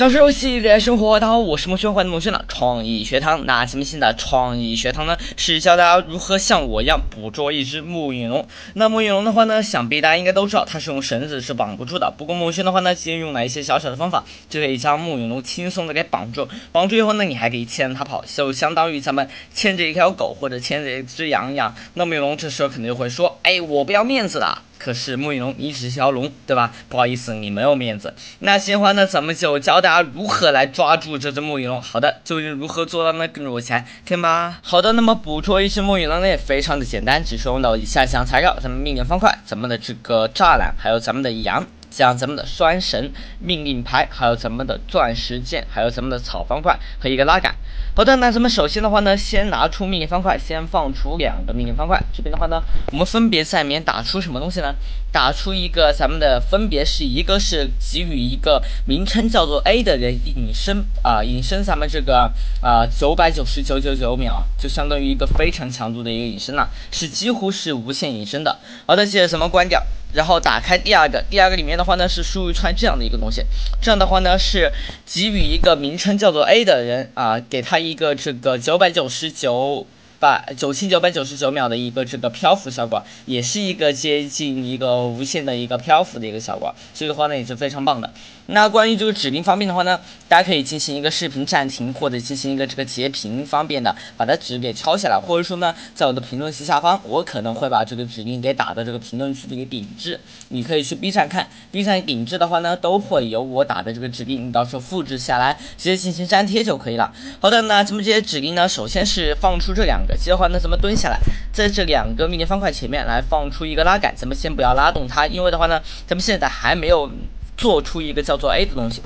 小时候系列生活，大家好，我是孟轩，欢迎孟轩的创意学堂。那咱们现在创意学堂呢，是教大家如何像我一样捕捉一只木影龙。那木影龙的话呢，想必大家应该都知道，它是用绳子是绑不住的。不过孟轩的话呢，今天用了一些小小的方法，就可以将木影龙轻松的给绑住。绑住以后呢，你还可以牵着它跑，就相当于咱们牵着一条狗或者牵着一只羊一样。那木影龙这时候肯定就会说，哎，我不要面子了。可是末影龙，你只是条龙，对吧？不好意思，你没有面子。那新欢呢，咱们就教大家如何来抓住这只末影龙。好的，究竟如何做到呢？跟着我一起来看吧。好的，那么捕捉一只末影龙呢，也非常的简单，只需要用到以下几样材料：咱们命令方块、咱们的这个栅栏，还有咱们的羊。像咱们的拴绳、命令牌，还有咱们的钻石剑，还有咱们的草方块和一个拉杆。好的，那咱们首先的话呢，先拿出命令方块，先放出两个命令方块。这边的话呢，我们分别在里面打出什么东西呢？打出一个咱们的，分别是一个是给予一个名称叫做 A 的人隐身啊，隐身咱们这个啊九百九十九九九秒，就相当于一个非常强度的一个隐身了，是几乎是无限隐身的。好的，接着咱们关掉。然后打开第二个，第二个里面的话呢是输入一串这样的一个东西，这样的话呢是给予一个名称叫做 A 的人啊，给他一个这个九百九十九。百九千九百九十九秒的一个这个漂浮效果，也是一个接近一个无限的一个漂浮的一个效果，所以的话呢也是非常棒的。那关于这个指令方面的话呢，大家可以进行一个视频暂停，或者进行一个这个截屏方便的，把它纸给抄下来，或者说呢，在我的评论区下方，我可能会把这个指令给打到这个评论区的一个顶置，你可以去 B 站看，B 站顶置的话呢，都会有我打的这个指令，你到时候复制下来，直接进行粘贴就可以了。好的，那咱们这些指令呢，首先是放出这两个。接着话呢，咱们蹲下来，在这两个命令方块前面来放出一个拉杆，咱们先不要拉动它，因为的话呢，咱们现在还没有做出一个叫做 A 的东西。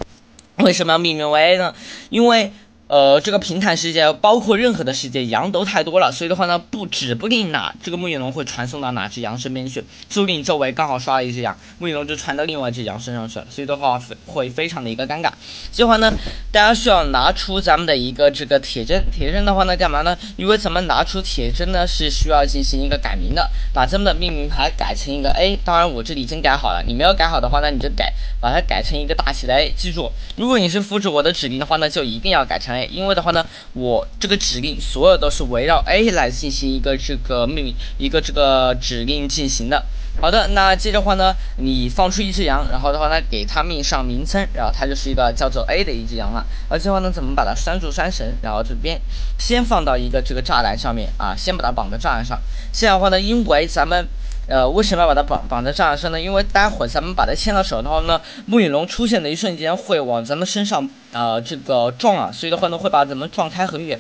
为什么要命名为 A 呢？因为。呃，这个平坦世界包括任何的世界，羊都太多了，所以的话呢，不指不定哪这个木影龙会传送到哪只羊身边去，说不定周围刚好刷了一只羊，木影龙就传到另外一只羊身上去了，所以的话会非常的一个尴尬。这话呢，大家需要拿出咱们的一个这个铁针，铁针的话呢，干嘛呢？因为咱们拿出铁针呢，是需要进行一个改名的，把咱们的命名牌改成一个 A。当然我这里已经改好了，你没有改好的话呢，你就改，把它改成一个大写的 A。记住，如果你是复制我的指令的话呢，就一定要改成。因为的话呢，我这个指令所有都是围绕 A 来进行一个这个命令，一个这个指令进行的。好的，那接着话呢，你放出一只羊，然后的话呢，给它命上名称，然后它就是一个叫做 A 的一只羊了。而且的话呢，怎么把它拴住拴绳？然后这边先放到一个这个栅栏上面啊，先把它绑在栅栏上。现在的话呢，因为咱们。呃，为什么要把它绑绑在这样身呢？因为待会咱们把它牵到手的话呢，木影龙出现的一瞬间会往咱们身上呃这个撞啊，所以的话呢会把咱们撞开很远，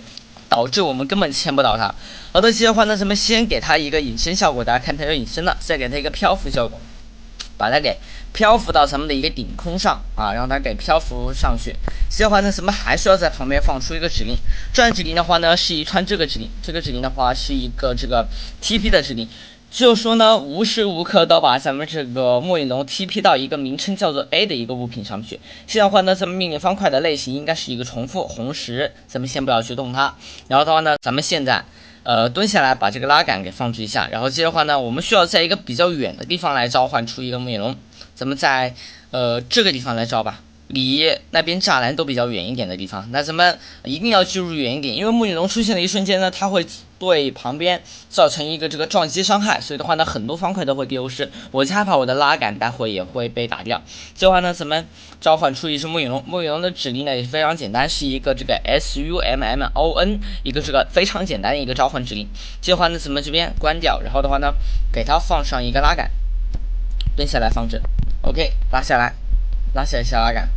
导致我们根本牵不到它。好的，接的话呢，咱们先给它一个隐身效果，大家看它有隐身了，再给它一个漂浮效果，把它给漂浮到咱们的一个顶空上啊，让它给漂浮上去。接的话呢，咱们还需要在旁边放出一个指令，这样指令的话呢是一串这个指令，这个指令的话是一个这个 TP 的指令。就说呢，无时无刻都把咱们这个末影龙 TP 到一个名称叫做 A 的一个物品上去。现在话呢，咱们命令方块的类型应该是一个重复红石，咱们先不要去动它。然后的话呢，咱们现在呃蹲下来把这个拉杆给放置一下。然后接着话呢，我们需要在一个比较远的地方来召唤出一个末影龙。咱们在呃这个地方来召吧。离那边栅栏都比较远一点的地方，那咱们一定要记住远一点，因为木影龙出现的一瞬间呢，它会对旁边造成一个这个撞击伤害，所以的话呢，很多方块都会丢失。我害怕我的拉杆待会也会被打掉。这话呢，咱们召唤出一只木影龙，木影龙的指令呢也是非常简单，是一个这个 S U M M O N，一个这个非常简单的一个召唤指令。这话呢，咱们这边关掉，然后的话呢，给它放上一个拉杆，蹲下来放置，OK，拉下来。拉起来小拉杆，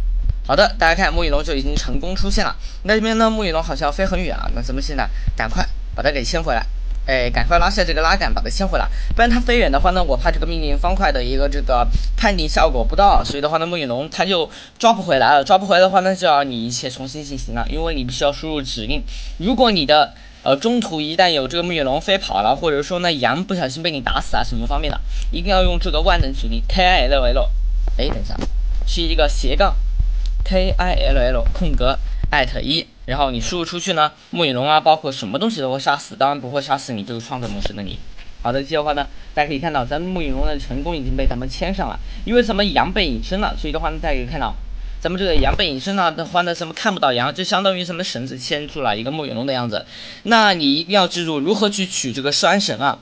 好的，大家看木影龙就已经成功出现了。那这边呢，木影龙好像飞很远啊，那咱们现在赶快把它给牵回来，哎，赶快拉下这个拉杆，把它牵回来，不然它飞远的话呢，我怕这个命令方块的一个这个判定效果不到，所以的话呢，木影龙它就抓不回来了，抓不回来的话呢，就要你一切重新进行了，因为你必须要输入指令。如果你的呃中途一旦有这个木影龙飞跑了，或者说呢羊不小心被你打死啊什么方面的，一定要用这个万能指令 K I L L，哎，等一下。是一个斜杠 k i l l 空格艾特一，然后你输入出去呢，木影龙啊，包括什么东西都会杀死，当然不会杀死你这个创造模式的你。好的，接着话呢，大家可以看到，咱们木影龙的成功已经被咱们牵上了，因为咱们羊被隐身了，所以的话呢，大家可以看到，咱们这个羊被隐身了的话呢，咱们看不到羊，就相当于什么绳子牵住了一个木影龙的样子。那你一定要记住如何去取这个拴绳啊。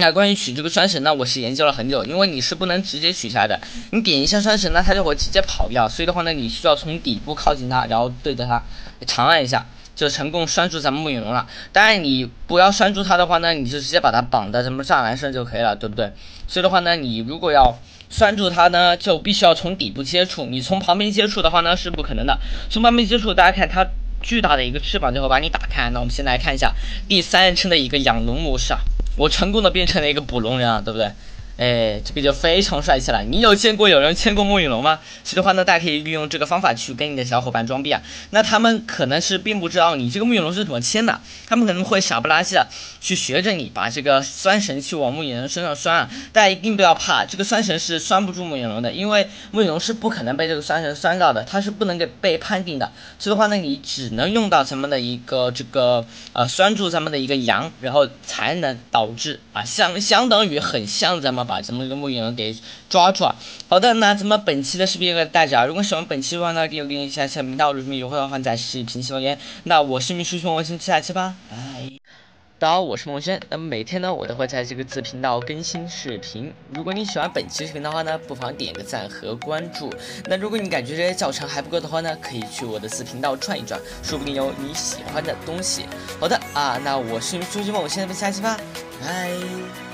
那关于取这个拴绳呢，我是研究了很久，因为你是不能直接取下来的，你点一下拴绳呢，它就会直接跑掉，所以的话呢，你需要从底部靠近它，然后对着它长按一下，就成功拴住咱们木羽龙了。当然你不要拴住它的话呢，你就直接把它绑在咱们栅栏上就可以了，对不对？所以的话呢，你如果要拴住它呢，就必须要从底部接触，你从旁边接触的话呢是不可能的。从旁边接触，大家看它巨大的一个翅膀就会把你打开。那我们先来看一下第三人称的一个养龙模式啊。我成功的变成了一个捕龙人啊，对不对？哎，这个就非常帅气了。你有见过有人牵过木羽龙吗？所以的话呢，大家可以利用这个方法去跟你的小伙伴装逼啊。那他们可能是并不知道你这个木羽龙是怎么牵的，他们可能会傻不拉几的去学着你把这个拴绳去往木羽龙身上拴啊。大家一定不要怕，这个拴绳是拴不住木影龙的，因为木影龙是不可能被这个拴绳拴到的，它是不能给被判定的。所以的话呢，你只能用到咱们的一个这个呃拴住咱们的一个羊，然后才能导致啊相相当于很像咱们。把咱们这个木影给抓住啊。好的，那咱们本期的视频就到这啊。如果喜欢本期的话呢，记得订阅一下小频道，有什么优惠的话在视频下方留言。那我是秘书兄，我们下期吧，拜。大家好，我是孟轩。那么每天呢，我都会在这个子频道更新视频。如果你喜欢本期视频的话呢，不妨点个赞和关注。那如果你感觉这些教程还不够的话呢，可以去我的子频道转一转，说不定有你喜欢的东西。好的啊，那我是秘书兄，我们下期吧，拜。